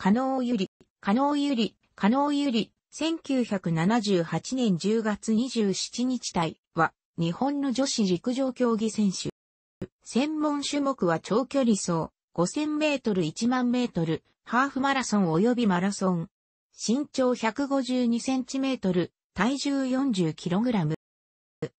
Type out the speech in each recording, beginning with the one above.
加納ゆり、加納ゆり、加納ゆり、1978年10月27日隊は、日本の女子陸上競技選手。専門種目は長距離走、5000メートル1万メートル、ハーフマラソン及びマラソン。身長152センチメートル、体重40キログラム。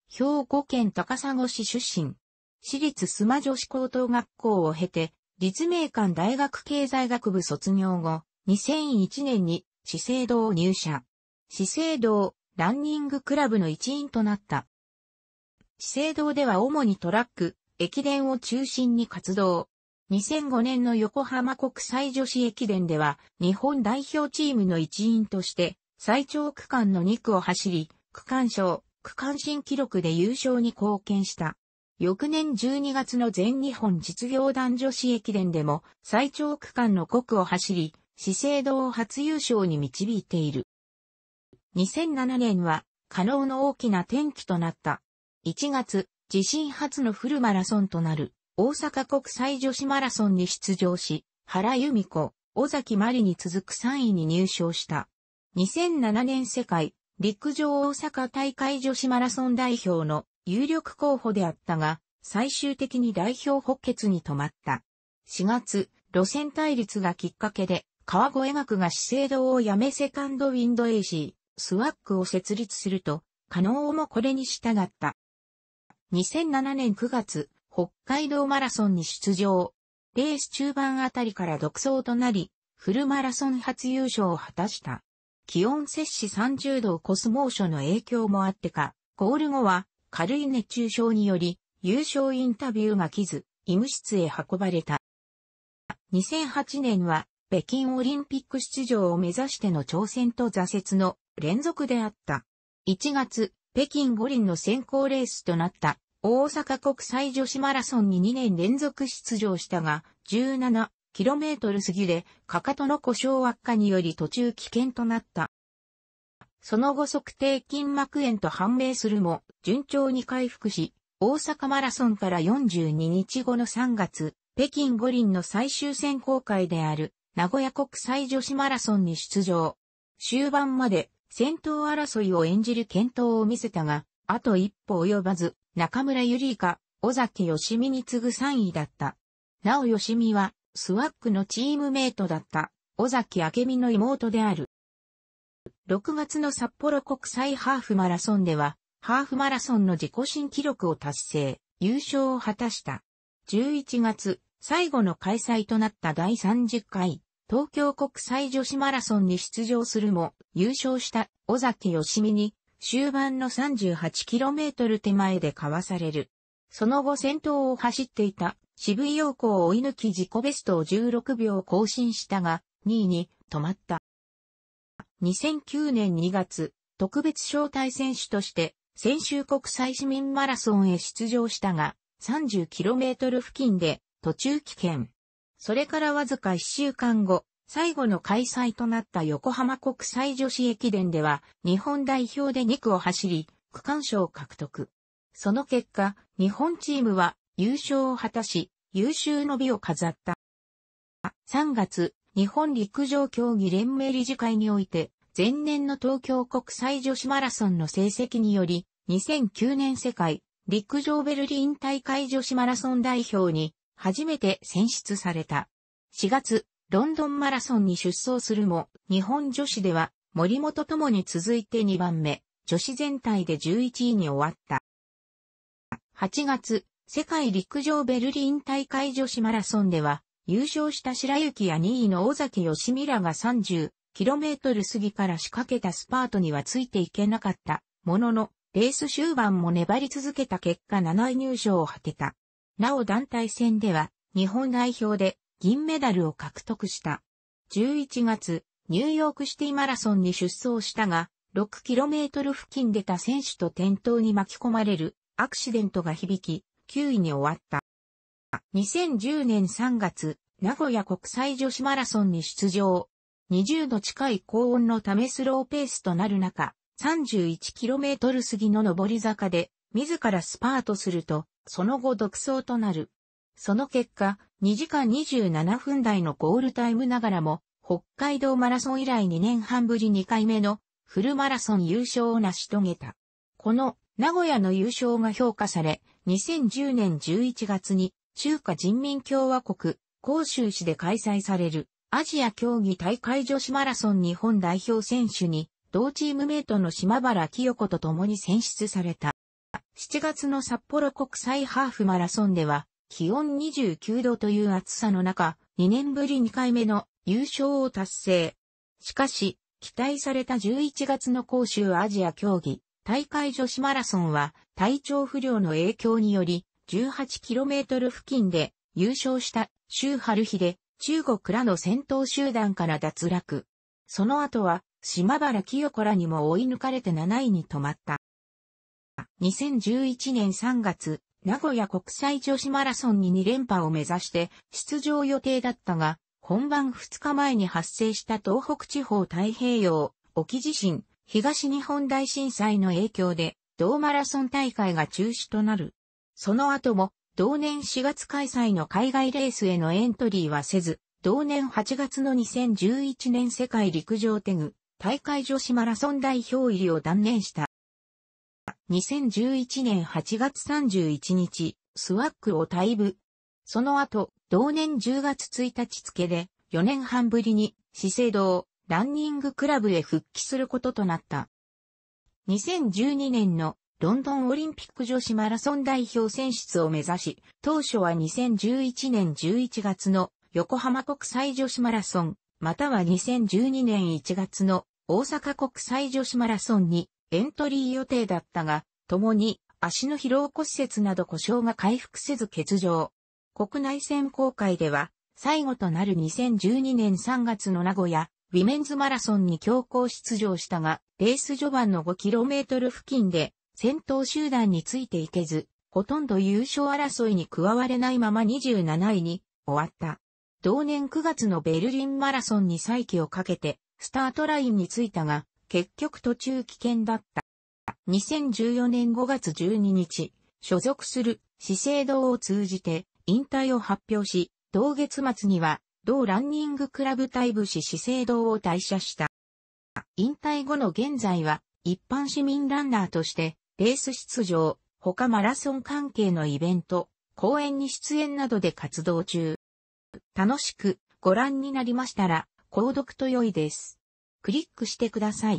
兵庫県高砂市出身。私立須磨女子高等学校を経て、立命館大学経済学部卒業後、2001年に資生堂入社。資生堂ランニングクラブの一員となった。資生堂では主にトラック、駅伝を中心に活動。2005年の横浜国際女子駅伝では日本代表チームの一員として最長区間の2区を走り、区間賞、区間新記録で優勝に貢献した。翌年12月の全日本実業団女子駅伝でも最長区間の5区を走り、資生堂を初優勝に導いている。2007年は、可能の大きな転機となった。1月、自身初のフルマラソンとなる、大阪国際女子マラソンに出場し、原由美子、尾崎まりに続く3位に入賞した。2007年世界、陸上大阪大会女子マラソン代表の有力候補であったが、最終的に代表補欠に止まった。4月、路線対立がきっかけで、川越学が資生堂を辞めセカンドウィンドエイジー、スワックを設立すると、可能もこれに従った。2007年9月、北海道マラソンに出場。レース中盤あたりから独走となり、フルマラソン初優勝を果たした。気温摂氏30度を超す猛暑の影響もあってか、ゴール後は軽い熱中症により、優勝インタビューが来ず、医務室へ運ばれた。2008年は、北京オリンピック出場を目指しての挑戦と挫折の連続であった。1月、北京五輪の先行レースとなった大阪国際女子マラソンに2年連続出場したが、17キロメートル過ぎで、かかとの故障悪化により途中危険となった。その後測定筋膜炎と判明するも、順調に回復し、大阪マラソンから42日後の3月、北京五輪の最終選考会である、名古屋国際女子マラソンに出場。終盤まで先頭争いを演じる健闘を見せたが、あと一歩及ばず、中村ゆりか、尾崎義美に次ぐ3位だった。なお義美は、スワックのチームメイトだった、尾崎明美の妹である。6月の札幌国際ハーフマラソンでは、ハーフマラソンの自己新記録を達成、優勝を果たした。11月、最後の開催となった第30回、東京国際女子マラソンに出場するも、優勝した尾崎義美に、終盤の 38km 手前でかわされる。その後先頭を走っていた渋井陽子を追い抜き自己ベストを16秒更新したが、2位に止まった。2009年2月、特別招待選手として、先週国際市民マラソンへ出場したが、30km 付近で途中棄権。それからわずか1週間後、最後の開催となった横浜国際女子駅伝では、日本代表で2区を走り、区間賞を獲得。その結果、日本チームは優勝を果たし、優秀の美を飾った。3月、日本陸上競技連盟理事会において、前年の東京国際女子マラソンの成績により、2009年世界陸上ベルリン大会女子マラソン代表に初めて選出された。4月、ロンドンマラソンに出走するも、日本女子では森本ともに続いて2番目、女子全体で11位に終わった。8月、世界陸上ベルリン大会女子マラソンでは、優勝した白雪や2位の尾崎義美らが 30km 過ぎから仕掛けたスパートにはついていけなかったものの、レース終盤も粘り続けた結果7位入賞を果てた。なお団体戦では、日本代表で銀メダルを獲得した。11月、ニューヨークシティマラソンに出走したが、6km 付近で他選手と転倒に巻き込まれるアクシデントが響き、9位に終わった。2010年3月、名古屋国際女子マラソンに出場。20度近い高温のためスローペースとなる中、31km 過ぎの上り坂で、自らスパートすると、その後独走となる。その結果、2時間27分台のゴールタイムながらも、北海道マラソン以来2年半ぶり2回目のフルマラソン優勝を成し遂げた。この名古屋の優勝が評価され、2010年11月に中華人民共和国広州市で開催されるアジア競技大会女子マラソン日本代表選手に同チームメイトの島原清子と共に選出された。7月の札幌国際ハーフマラソンでは気温29度という暑さの中、2年ぶり2回目の優勝を達成。しかし、期待された11月の杭州アジア競技大会女子マラソンは体調不良の影響により 18km 付近で優勝した周春秀中国らの戦闘集団から脱落。その後は、島原清子らにも追い抜かれて7位に止まった。2011年3月、名古屋国際女子マラソンに2連覇を目指して出場予定だったが、本番2日前に発生した東北地方太平洋沖地震、東日本大震災の影響で、同マラソン大会が中止となる。その後も同年4月開催の海外レースへのエントリーはせず、同年8月の2011年世界陸上テグ大会女子マラソン代表入りを断念した。2011年8月31日、スワックを退部。その後、同年10月1日付で4年半ぶりに資生堂ランニングクラブへ復帰することとなった。2012年のロンドンオリンピック女子マラソン代表選出を目指し、当初は2011年11月の横浜国際女子マラソン、または2012年1月の大阪国際女子マラソンにエントリー予定だったが、共に足の疲労骨折など故障が回復せず欠場。国内選考会では最後となる2012年3月の名古屋ウィメンズマラソンに強行出場したが、レース序盤の 5km 付近で先頭集団についていけず、ほとんど優勝争いに加われないまま27位に終わった。同年9月のベルリンマラソンに再起をかけて、スタートラインについたが、結局途中危険だった。2014年5月12日、所属する資生堂を通じて引退を発表し、同月末には同ランニングクラブ隊部市資生堂を退社した。引退後の現在は一般市民ランナーとしてレース出場、他マラソン関係のイベント、公演に出演などで活動中。楽しくご覧になりましたら、購読と良いです。クリックしてください。